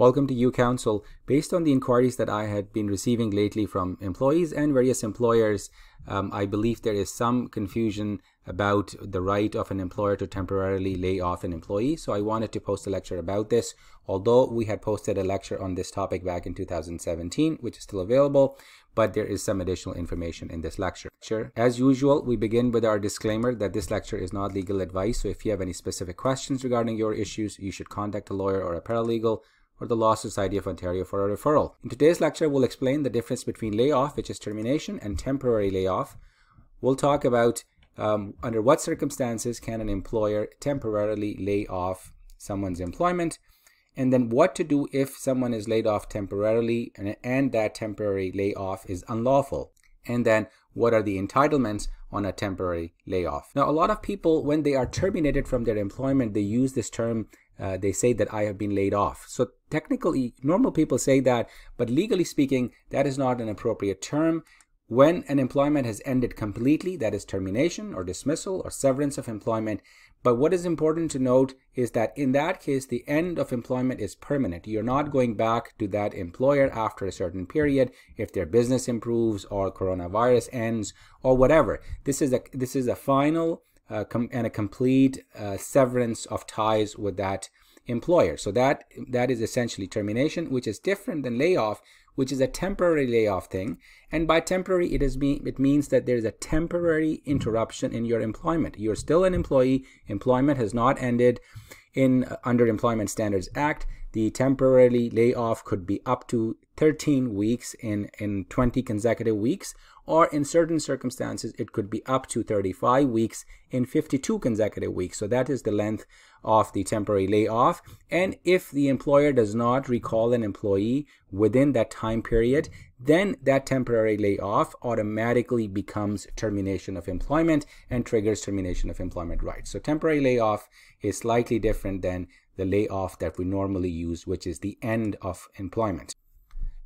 Welcome to You Counsel. Based on the inquiries that I had been receiving lately from employees and various employers, um, I believe there is some confusion about the right of an employer to temporarily lay off an employee. So I wanted to post a lecture about this. Although we had posted a lecture on this topic back in 2017, which is still available, but there is some additional information in this lecture. As usual, we begin with our disclaimer that this lecture is not legal advice. So if you have any specific questions regarding your issues, you should contact a lawyer or a paralegal or the Law Society of Ontario for a referral. In today's lecture, we'll explain the difference between layoff, which is termination, and temporary layoff. We'll talk about um, under what circumstances can an employer temporarily lay off someone's employment, and then what to do if someone is laid off temporarily and, and that temporary layoff is unlawful. And then what are the entitlements on a temporary layoff. Now, a lot of people, when they are terminated from their employment, they use this term uh, they say that I have been laid off. So technically, normal people say that, but legally speaking, that is not an appropriate term. When an employment has ended completely, that is termination or dismissal or severance of employment. But what is important to note is that in that case, the end of employment is permanent. You're not going back to that employer after a certain period if their business improves or coronavirus ends or whatever. This is a this is a final uh, and a complete uh, severance of ties with that employer. So that that is essentially termination, which is different than layoff, which is a temporary layoff thing. And by temporary, it is me it means that there is a temporary interruption in your employment. You're still an employee. Employment has not ended. In uh, under Employment Standards Act, the temporary layoff could be up to 13 weeks in in 20 consecutive weeks or in certain circumstances, it could be up to 35 weeks in 52 consecutive weeks. So that is the length of the temporary layoff. And if the employer does not recall an employee within that time period, then that temporary layoff automatically becomes termination of employment and triggers termination of employment rights. So temporary layoff is slightly different than the layoff that we normally use, which is the end of employment.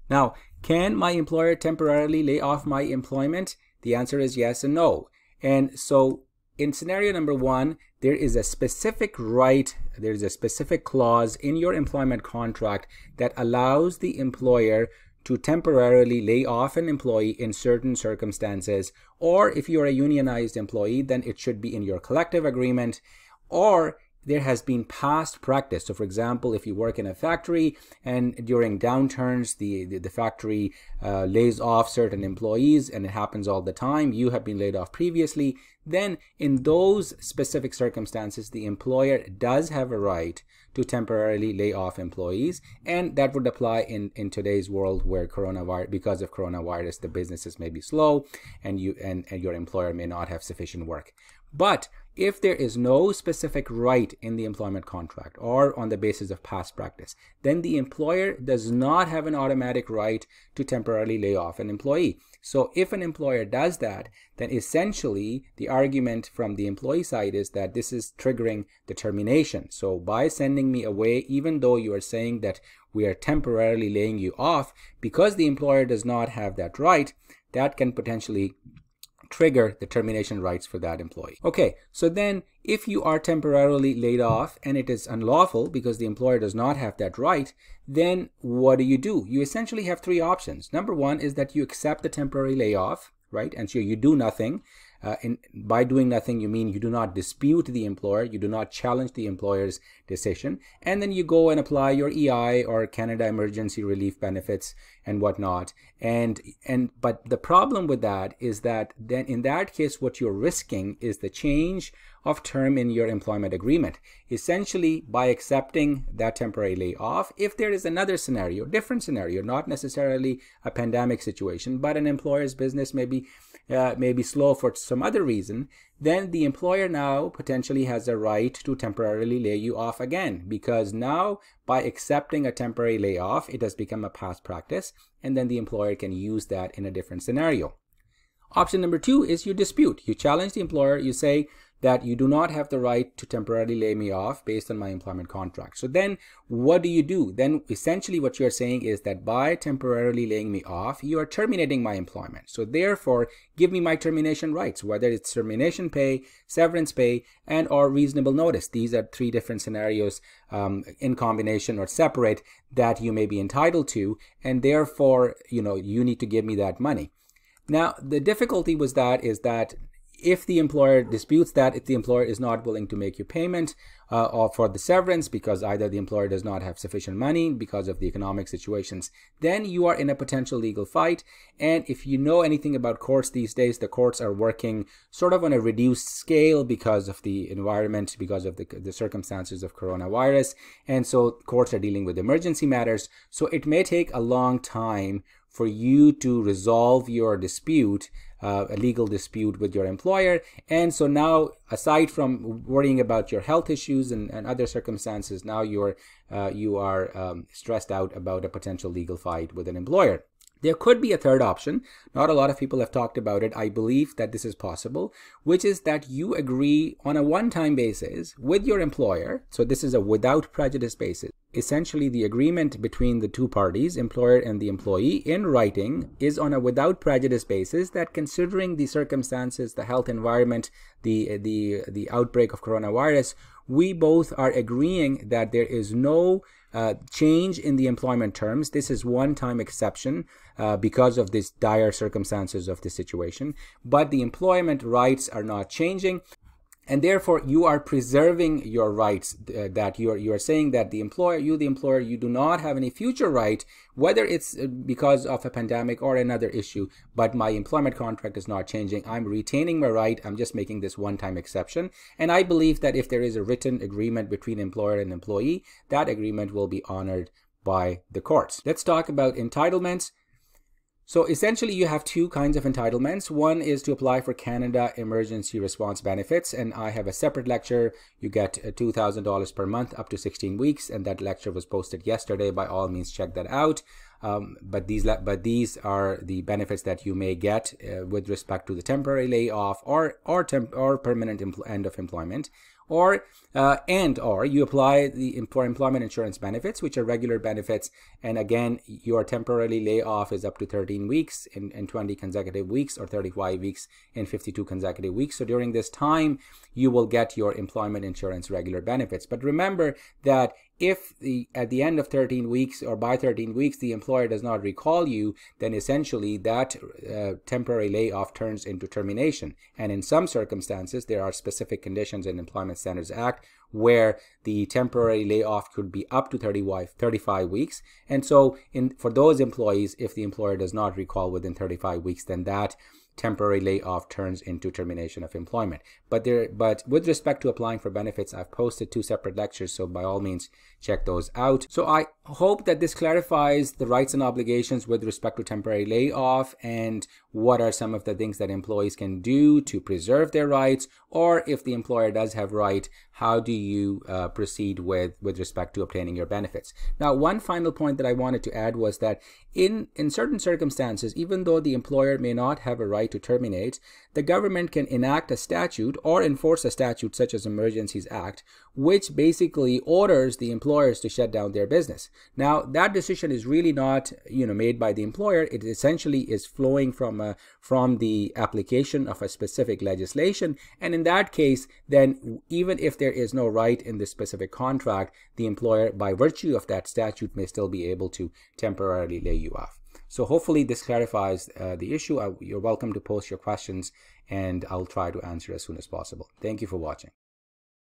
Now, can my employer temporarily lay off my employment? The answer is yes and no. And so in scenario number one, there is a specific right, there's a specific clause in your employment contract that allows the employer to temporarily lay off an employee in certain circumstances. Or if you're a unionized employee, then it should be in your collective agreement. Or there has been past practice. So, for example, if you work in a factory and during downturns, the, the, the factory uh, lays off certain employees and it happens all the time, you have been laid off previously, then in those specific circumstances, the employer does have a right to temporarily lay off employees. And that would apply in, in today's world where coronavirus, because of coronavirus, the businesses may be slow and you and, and your employer may not have sufficient work. But if there is no specific right in the employment contract or on the basis of past practice, then the employer does not have an automatic right to temporarily lay off an employee. So if an employer does that, then essentially the argument from the employee side is that this is triggering the termination. So by sending me away, even though you are saying that we are temporarily laying you off, because the employer does not have that right, that can potentially trigger the termination rights for that employee. Okay, so then if you are temporarily laid off and it is unlawful because the employer does not have that right, then what do you do? You essentially have three options. Number one is that you accept the temporary layoff, right? And so you do nothing. Uh, by doing nothing, you mean you do not dispute the employer, you do not challenge the employer's decision, and then you go and apply your EI or Canada Emergency Relief benefits and whatnot. And and but the problem with that is that then in that case, what you're risking is the change of term in your employment agreement. Essentially, by accepting that temporary layoff, if there is another scenario, different scenario, not necessarily a pandemic situation, but an employer's business may be uh, may be slow for some other reason, then the employer now potentially has a right to temporarily lay you off again because now by accepting a temporary layoff, it has become a past practice and then the employer can use that in a different scenario. Option number two is you dispute. You challenge the employer. You say, that you do not have the right to temporarily lay me off based on my employment contract. So then what do you do? Then essentially what you're saying is that by temporarily laying me off, you are terminating my employment. So therefore, give me my termination rights, whether it's termination pay, severance pay, and or reasonable notice. These are three different scenarios um, in combination or separate that you may be entitled to. And therefore, you know, you need to give me that money. Now, the difficulty was that is that if the employer disputes that, if the employer is not willing to make you payment uh, or for the severance because either the employer does not have sufficient money because of the economic situations, then you are in a potential legal fight. And if you know anything about courts these days, the courts are working sort of on a reduced scale because of the environment, because of the, the circumstances of coronavirus. And so courts are dealing with emergency matters. So it may take a long time for you to resolve your dispute uh, a legal dispute with your employer. And so now, aside from worrying about your health issues and, and other circumstances, now you're uh, you are um, stressed out about a potential legal fight with an employer. There could be a third option. Not a lot of people have talked about it. I believe that this is possible, which is that you agree on a one time basis with your employer. So, this is a without prejudice basis. Essentially, the agreement between the two parties, employer and the employee, in writing is on a without prejudice basis that considering the circumstances, the health environment, the, the, the outbreak of coronavirus, we both are agreeing that there is no uh, change in the employment terms. This is one time exception uh, because of these dire circumstances of the situation. But the employment rights are not changing and therefore you are preserving your rights uh, that you are you are saying that the employer you the employer you do not have any future right whether it's uh, because of a pandemic or another issue but my employment contract is not changing. I'm retaining my right. I'm just making this one time exception. And i believe that if there is a written agreement between employer and employee that agreement will be honored by the courts. Let's talk about entitlements so essentially you have two kinds of entitlements. One is to apply for Canada Emergency Response Benefits and I have a separate lecture. You get $2,000 per month up to 16 weeks and that lecture was posted yesterday. By all means check that out. Um, but these but these are the benefits that you may get uh, with respect to the temporary layoff or or temp or permanent end of employment or uh, and or you apply the for employment insurance benefits which are regular benefits. And again your temporarily layoff is up to 13 weeks in, in 20 consecutive weeks or 35 weeks in 52 consecutive weeks. So during this time you will get your employment insurance regular benefits. But remember that if the at the end of 13 weeks or by 13 weeks the employer does not recall you then essentially that uh, temporary layoff turns into termination. And in some circumstances there are specific conditions in employment standards act where the temporary layoff could be up to 35, 35 weeks. And so in for those employees if the employer does not recall within 35 weeks then that temporary layoff turns into termination of employment. But there, but with respect to applying for benefits, I've posted two separate lectures, so by all means check those out. So I hope that this clarifies the rights and obligations with respect to temporary layoff and what are some of the things that employees can do to preserve their rights, or if the employer does have right, how do you uh, proceed with with respect to obtaining your benefits? Now, one final point that I wanted to add was that in in certain circumstances, even though the employer may not have a right to terminate, the government can enact a statute or enforce a statute such as Emergencies Act, which basically orders the employers to shut down their business. Now, that decision is really not, you know, made by the employer. It essentially is flowing from a, from the application of a specific legislation, and in that case, then even if there is no right in the specific contract, the employer, by virtue of that statute, may still be able to temporarily lay you off. So hopefully this clarifies uh, the issue. Uh, you're welcome to post your questions and I'll try to answer as soon as possible. Thank you for watching.